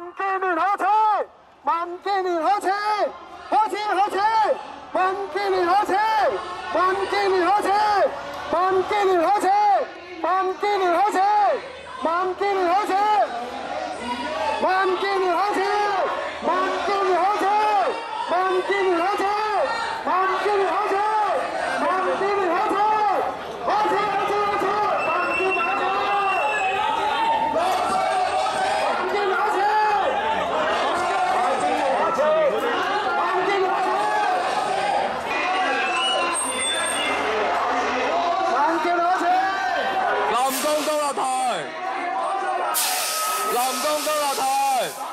满地里何齐？满地里广东高楼台。